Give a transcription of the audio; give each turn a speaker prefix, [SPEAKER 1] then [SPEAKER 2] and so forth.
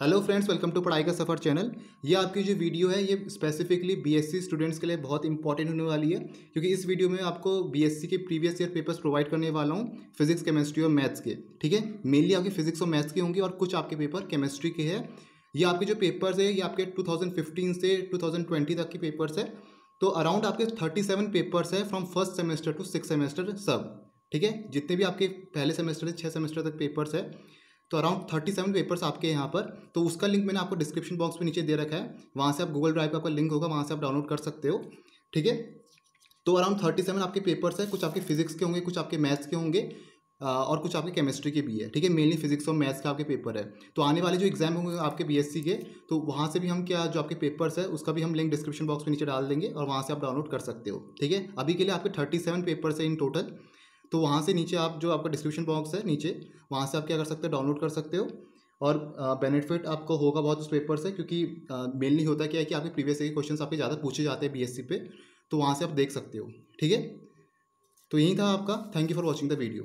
[SPEAKER 1] Hello friends welcome to पढ़ाई का सफ़र channel ये आपकी जो वीडियो है, ये स्पेसिफिकली बीएससी स्टूडेंट्स के लिए बहुत इंपॉर्टेंट होने वाली है, क्योंकि इस वीडियो में आपको बीएससी के प्रीवियस ईयर पेपर्स प्रोवाइड करने वाला हूँ फिजिक्स केमिस्ट्री और मैथ्स के, ठीक है? मेनली आपके फिजिक्स और मैथ्स के होंगे और कुछ आपके पेपर केमिस्ट्री के हैं। ये आपके जो पेपर्स है, ये आपके टू से टू तक के पेपर्स है। तो अराउंड आपके थर्टी सेवन पेपर्स है from first semester to six semester सब, ठीक है? जितने भी आपके पहले सेमेस्टर से छः सेमेस्टर तक पेपर्स है तो अराउंड थर्टी सेवन पेपर्स आपके यहाँ पर। तो उसका लिंक मैंने आपको डिस्क्रिप्शन बॉक्स में नीचे दे रखा है। वहाँ से आप गूगल ड्राइव का आपका लिंक होगा, वहाँ से आप डाउनलोड कर सकते हो। ठीक है? तो अराउंड थर्टी सेवन आपके पेपर्स हैं। कुछ आपके फिजिक्स के होंगे, कुछ आपके मैथ्स के होंगे और कुछ आपके केमिस्ट्री के भी है। ठीक है? मेनली फिजिक्स और मैथ्स का आपके पेपर है। तो आने वाले जो एग्ज़ाम होंगे आपके बीएससी के तो वहाँ से भी हम क्या, जो आपके पेपर्स है, उसका भी हम लिंक डिस्क्रिप्शन बॉक्स में नीचे डाल देंगे और वहाँ से आप डाउनलोड कर सकते हो। ठीक है? अभी के लिए आपके थर्टी सेवन पेपर्स है इन टोटल तो वहाँ से नीचे आप जो आपका डिस्क्रिप्शन बॉक्स है, नीचे, वहाँ से आप क्या कर सकते हो डाउनलोड कर सकते हो। और बेनिफिट आपको होगा बहुत उस पेपर से क्योंकि मेनली होता क्या है कि आपके प्रीवियस के क्वेश्चन आपके ज़्यादा पूछे जाते हैं बीएससी पे तो वहाँ से आप देख सकते हो। ठीक है? तो यही था आपका। Thank you for watching the video